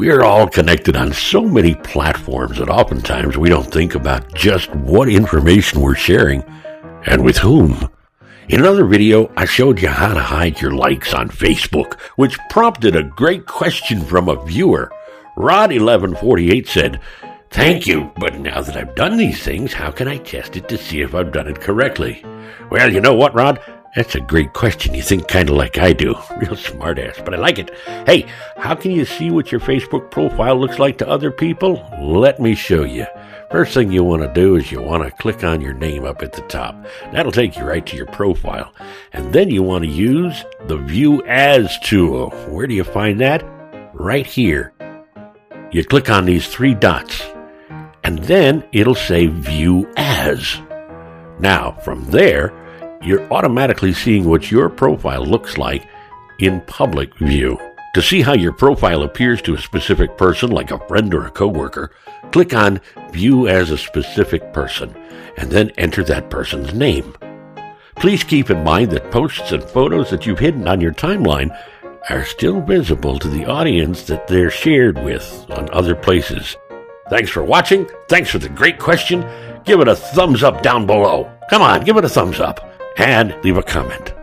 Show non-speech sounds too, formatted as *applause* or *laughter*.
We are all connected on so many platforms that oftentimes we don't think about just what information we're sharing and with whom. In another video, I showed you how to hide your likes on Facebook, which prompted a great question from a viewer. Rod1148 said, Thank you, but now that I've done these things, how can I test it to see if I've done it correctly? Well, you know what, Rod? That's a great question. You think kind of like I do. *laughs* Real smartass, but I like it. Hey, how can you see what your Facebook profile looks like to other people? Let me show you. First thing you want to do is you want to click on your name up at the top. That'll take you right to your profile. And then you want to use the View As tool. Where do you find that? Right here. You click on these three dots, and then it'll say View As. Now, from there, you're automatically seeing what your profile looks like in public view. To see how your profile appears to a specific person, like a friend or a coworker, click on View as a Specific Person and then enter that person's name. Please keep in mind that posts and photos that you've hidden on your timeline are still visible to the audience that they're shared with on other places. Thanks for watching. Thanks for the great question. Give it a thumbs up down below. Come on, give it a thumbs up and leave a comment.